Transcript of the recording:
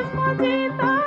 I'm mismo quita.